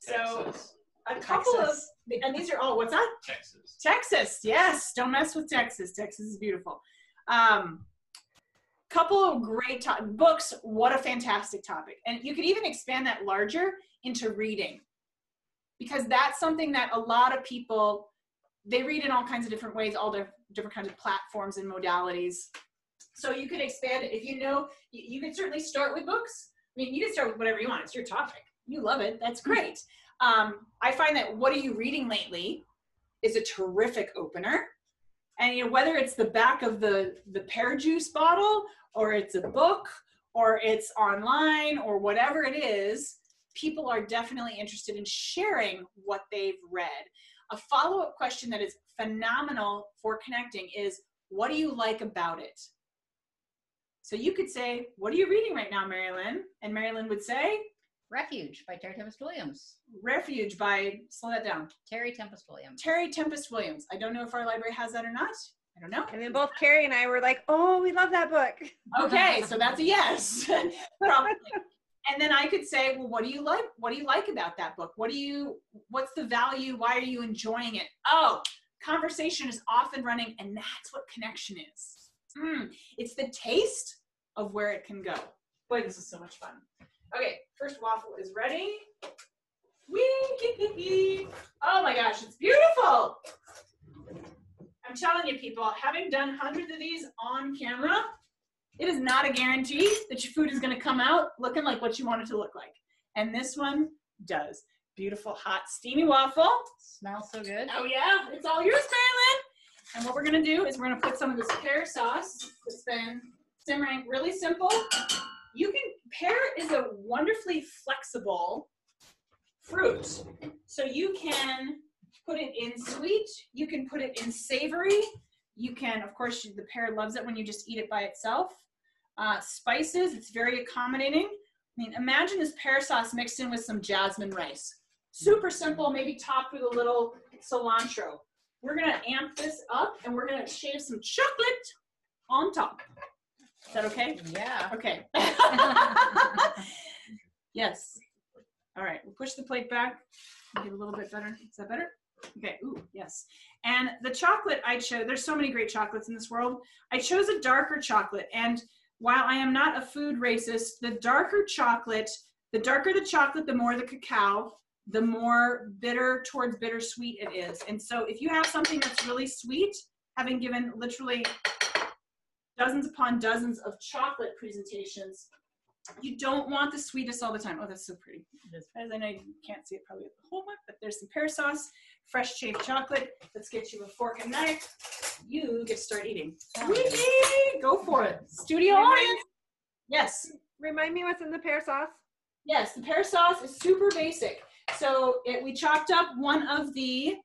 So Texas. a couple Texas. of, and these are all what's that? Texas. Texas, yes. Don't mess with Texas. Texas is beautiful. Um, couple of great to- books. What a fantastic topic. And you could even expand that larger into reading because that's something that a lot of people they read in all kinds of different ways, all the different kinds of platforms and modalities. So you could expand it if you know. You, you could certainly start with books. I mean, you can start with whatever you want. It's your topic. You love it. That's great. Um, I find that what are you reading lately is a terrific opener. And you know, whether it's the back of the the pear juice bottle, or it's a book, or it's online, or whatever it is, people are definitely interested in sharing what they've read. A follow-up question that is phenomenal for connecting is what do you like about it? So you could say, What are you reading right now, Marilyn? And Marilyn would say, Refuge by Terry Tempest Williams. Refuge by, slow that down, Terry Tempest Williams. Terry Tempest Williams. I don't know if our library has that or not. I don't know. And then both Carrie and I were like, "Oh, we love that book." Okay, so that's a yes. Probably. And then I could say, well, what do you like? What do you like about that book? What do you what's the value? Why are you enjoying it? Oh, conversation is often running, and that's what connection is. Mm, it's the taste of where it can go. Boy, this is so much fun. Okay, first waffle is ready. Whee! Oh my gosh, it's beautiful. I'm telling you, people, having done hundreds of these on camera, it is not a guarantee that your food is going to come out looking like what you want it to look like. And this one does. Beautiful, hot, steamy waffle. Smells so good. Oh, yeah, it's all yours, Marilyn. And what we're going to do is we're going to put some of this pear sauce that's been simmering really simple. You can, pear is a wonderfully flexible fruit. So you can put it in sweet, you can put it in savory, you can, of course, the pear loves it when you just eat it by itself. Uh, spices, it's very accommodating. I mean, imagine this pear sauce mixed in with some jasmine rice. Super simple, maybe topped with a little cilantro. We're gonna amp this up and we're gonna shave some chocolate on top. Is that okay? Yeah. Okay. yes. All right, we'll push the plate back. Make it a little bit better. Is that better? Okay, ooh, yes. And the chocolate I chose, there's so many great chocolates in this world. I chose a darker chocolate. And while I am not a food racist, the darker chocolate, the darker the chocolate, the more the cacao, the more bitter towards bittersweet it is. And so if you have something that's really sweet, having given literally dozens upon dozens of chocolate presentations, you don't want the sweetest all the time. Oh, that's so pretty. As I know you can't see it probably with the whole one, but there's some pear sauce, fresh shaved chocolate. Let's get you a fork and knife. You get to start eating. Oh, Sweetie, go for it. Studio audience. Yes, Remind me what's in the pear sauce. yes. The pear sauce is super basic. So it, we chopped up one of the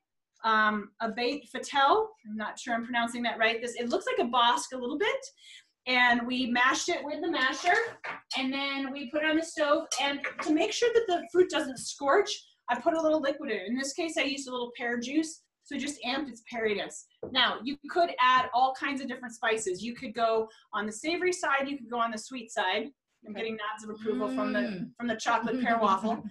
um, abate Fetel. I'm not sure I'm pronouncing that right. This it looks like a Bosc a little bit, and we mashed it with the masher, and then we put it on the stove. And to make sure that the fruit doesn't scorch, I put a little liquid in. it. In this case, I used a little pear juice, so it just amped its peariness. Now you could add all kinds of different spices. You could go on the savory side. You could go on the sweet side. I'm getting nods of approval from the Mm. from the chocolate pear waffle.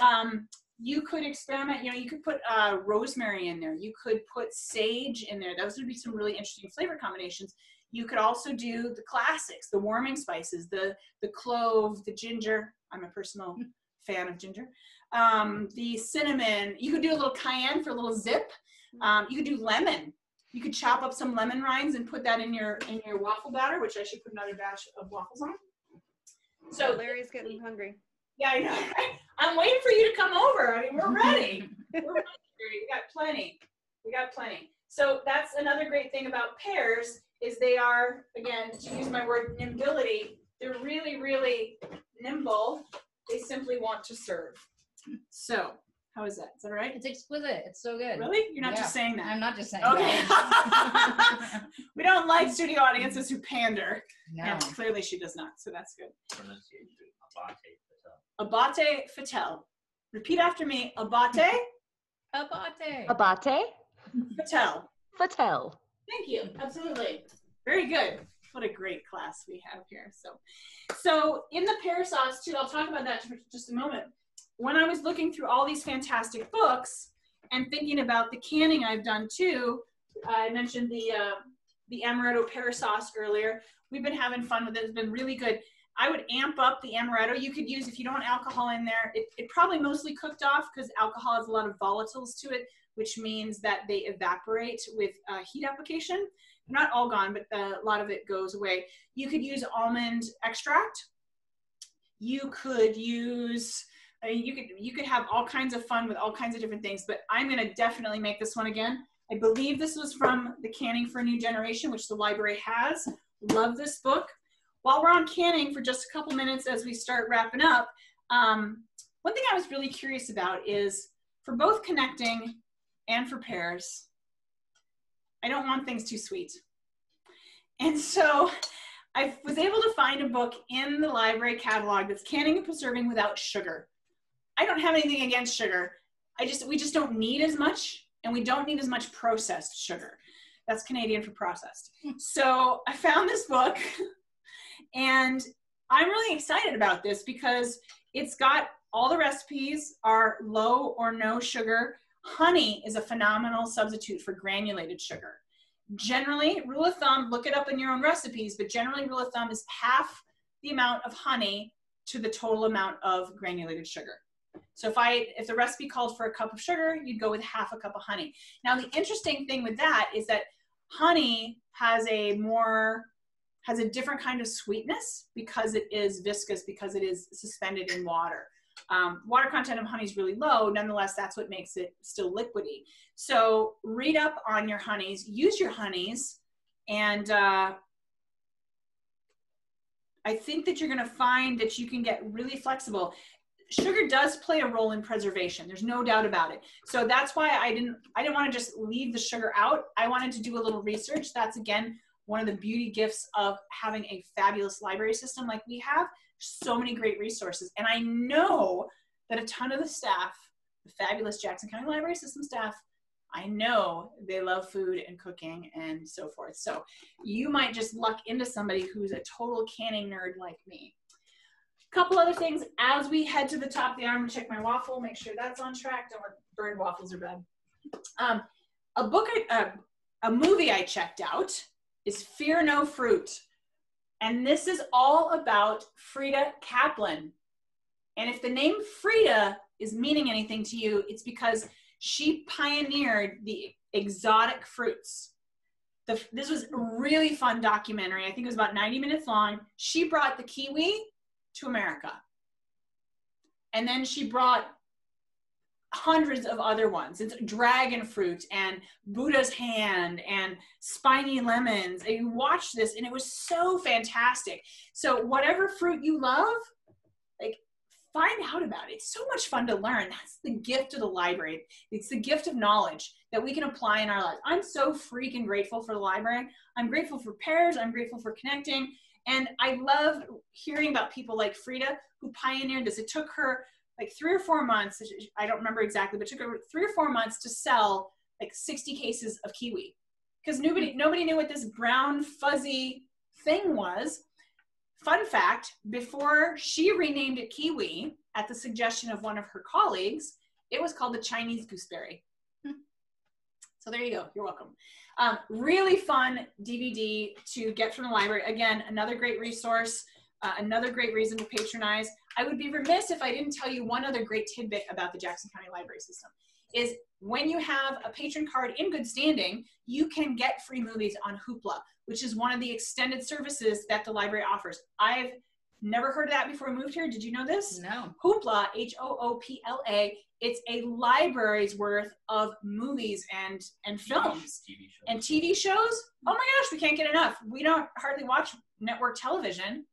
Um, you could experiment. You know, you could put uh, rosemary in there. You could put sage in there. Those would be some really interesting flavor combinations. You could also do the classics, the warming spices, the the clove, the ginger. I'm a personal fan of ginger. Um, the cinnamon. You could do a little cayenne for a little zip. Um, you could do lemon. You could chop up some lemon rinds and put that in your in your waffle batter, which I should put another batch of waffles on. So Larry's getting hungry. Yeah, I know. Right? I'm waiting for you to come over. I mean, we're ready. we're ready. We got plenty. We got plenty. So that's another great thing about pears is they are, again, to use my word nimbility, they're really, really nimble. They simply want to serve. So how is that? Is that all right? It's exquisite. It's so good. Really? You're not Yeah. just saying that. I'm not just saying Okay. that. we don't like studio audiences who pander. no. And clearly she does not. So that's good. Pronunciation. Abate. Abate Fetel. Repeat after me. Abate Abate. Abate, Fetel. Fetel. Thank you. Absolutely. Very good. What a great class we have here. So, so in the pear sauce too, I'll talk about that for just a moment. When I was looking through all these fantastic books and thinking about the canning I've done too, I mentioned the uh, the amaretto pear sauce earlier. We've been having fun with it. It's been really good. I would amp up the amaretto. You could use if you don't want alcohol in there. It, it probably mostly cooked off because alcohol has a lot of volatiles to it, which means that they evaporate with uh, heat application. Not all gone, but a lot of it goes away. You could use almond extract. You could use. I mean, you could you could have all kinds of fun with all kinds of different things. But I'm gonna definitely make this one again. I believe this was from the Canning for a New Generation, which the library has. Love this book. While we're on canning for just a couple minutes as we start wrapping up, um, one thing I was really curious about is for both connecting and for pears, I don't want things too sweet. And so I was able to find a book in the library catalog that's canning and preserving without sugar. I don't have anything against sugar. I just we just don't need as much and we don't need as much processed sugar. That's Canadian for processed. So I found this book and I'm really excited about this because it's got all the recipes are low or no sugar. Honey is a phenomenal substitute for granulated sugar. Generally, rule of thumb, look it up in your own recipes, but generally, rule of thumb is half the amount of honey to the total amount of granulated sugar. So if I if the recipe called for a cup of sugar, you'd go with half a cup of honey. Now the interesting thing with that is that honey has a more has a different kind of sweetness because it is viscous because it is suspended in water. Um, water content of honey is really low. Nonetheless, that's what makes it still liquidy. So read up on your honeys, use your honeys, and uh, I think that you're going to find that you can get really flexible. Sugar does play a role in preservation. There's no doubt about it. So that's why I didn't I didn't want to just leave the sugar out. I wanted to do a little research. That's again one of the beauty gifts of having a fabulous library system like we have. So many great resources. And I know that a ton of the staff, the fabulous Jackson County Library System staff, I know they love food and cooking and so forth. So you might just luck into somebody who's a total canning nerd like me. Couple other things as we head to the top of the arm, check my waffle, make sure that's on track. Don't let burned waffles are bad. Um, a book, uh, a movie I checked out is Fear No Fruit. And this is all about Frieda Caplan. And if the name Frieda is meaning anything to you, it's because she pioneered the exotic fruits. The, this was a really fun documentary. I think it was about 90 minutes long. She brought the kiwi to America. And then she brought hundreds of other ones. It's dragon fruit and Buddha's hand and spiny lemons. And you watch this and it was so fantastic. So whatever fruit you love, like find out about it. It's so much fun to learn. That's the gift of the library. It's the gift of knowledge that we can apply in our lives. I'm so freaking grateful for the library. I'm grateful for pears. I'm grateful for connecting. And I love hearing about people like Frieda who pioneered this. It took her like three or four months. I don't remember exactly, but it took her three or four months to sell like 60 cases of kiwi because nobody nobody knew what this brown fuzzy thing was. Fun fact: before she renamed it kiwi at the suggestion of one of her colleagues, it was called the Chinese gooseberry. So there you go. You're welcome. Um, really fun DVD to get from the library. Again, another great resource, uh, another great reason to patronize. I would be remiss if I didn't tell you one other great tidbit about the Jackson County Library System is when you have a patron card in good standing, you can get free movies on Hoopla, which is one of the extended services that the library offers. I've never heard of that before we moved here. Did you know this? No. Hoopla, H O O P L A, it's a library's worth of movies and and films TV and TV shows. Oh my gosh, we can't get enough. We don't hardly watch network television.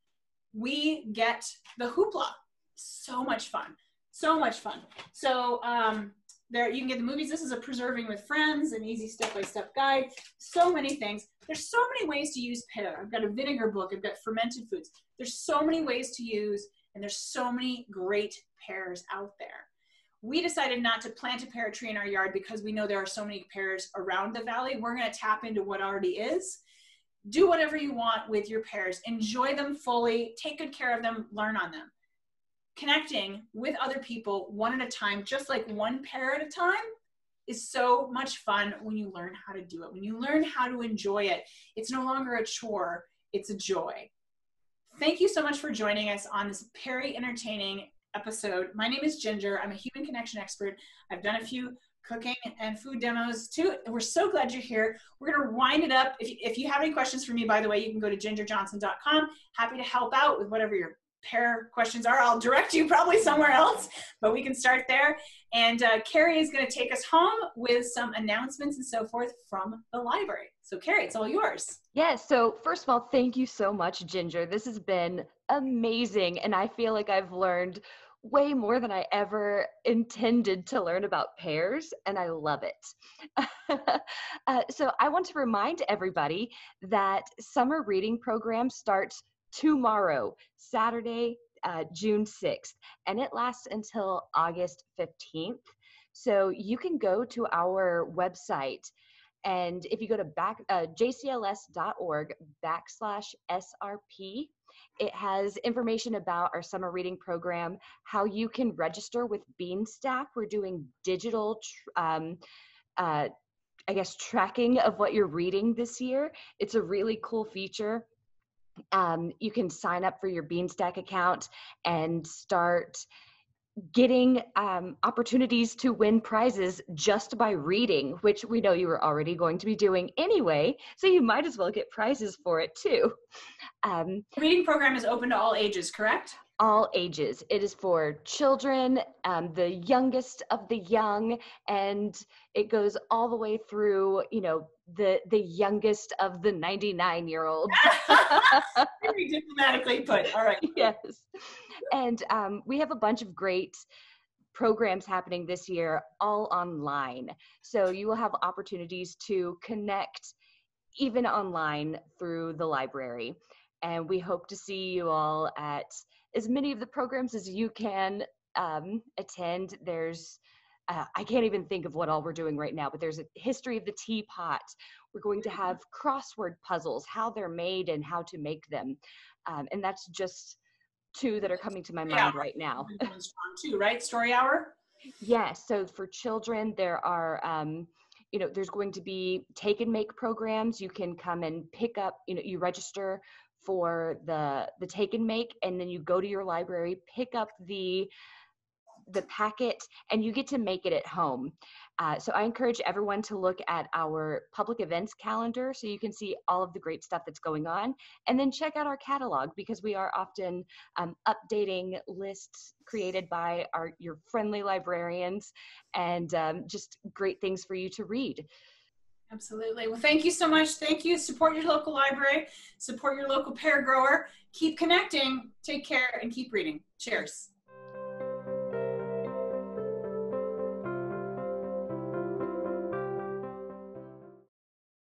We get the hoopla. So much fun. So much fun. So um, there you can get the movies. This is a preserving with friends, an easy step-by-step guide. So many things. There's so many ways to use pear. I've got a vinegar book. I've got fermented foods. There's so many ways to use, and there's so many great pears out there. We decided not to plant a pear tree in our yard because we know there are so many pears around the valley. We're going to tap into what already is. Do whatever you want with your pears, Enjoy them fully. Take good care of them. Learn on them. Connecting with other people one at a time, just like one pear at a time, is so much fun when you learn how to do it. When you learn how to enjoy it, it's no longer a chore, it's a joy. Thank you so much for joining us on this very entertaining episode. My name is Ginger. I'm a human connection expert. I've done a few cooking and food demos too. We're so glad you're here. We're going to wind it up. If, if you have any questions for me, by the way, you can go to gingerjohnson.com. Happy to help out with whatever your pear questions are. I'll direct you probably somewhere else, but we can start there. And uh, Carrie is going to take us home with some announcements and so forth from the library. So, Carrie, it's all yours. Yes. So, first of all, thank you so much, Ginger. This has been amazing. And I feel like I've learned way more than I ever intended to learn about pears, and I love it. uh, so, I want to remind everybody that summer reading program starts tomorrow, Saturday, uh, June 6th, and it lasts until August 15th. So, you can go to our website and if you go to back uh, jcls.org backslash srp it has information about our summer reading program, how you can register with Beanstack. We're doing digital, um, uh, I guess, tracking of what you're reading this year. It's a really cool feature. Um, you can sign up for your Beanstack account and start getting um, opportunities to win prizes just by reading, which we know you were already going to be doing anyway. So you might as well get prizes for it too. Um, the reading program is open to all ages, correct? All ages. It is for children, um, the youngest of the young, and it goes all the way through, you know, the the youngest of the 99 year olds. Very diplomatically put. All right. Yes and um, we have a bunch of great programs happening this year all online so you will have opportunities to connect even online through the library and we hope to see you all at as many of the programs as you can um, attend there's uh, I can't even think of what all we're doing right now, but there's a history of the teapot. We're going to have crossword puzzles, how they're made and how to make them. Um, and that's just two that are coming to my yeah. mind right now. Too, right? Story hour. Yes. So for children, there are. Um, you know, there's going to be take and make programs. You can come and pick up. You know, you register for the the take and make, and then you go to your library, pick up the the packet and you get to make it at home. Uh, so I encourage everyone to look at our public events calendar so you can see all of the great stuff that's going on. And then check out our catalog because we are often um, updating lists created by our your friendly librarians and um, just great things for you to read. Absolutely. Well, thank you so much. Thank you. Support your local library, support your local pear grower. Keep connecting, take care, and keep reading. Cheers.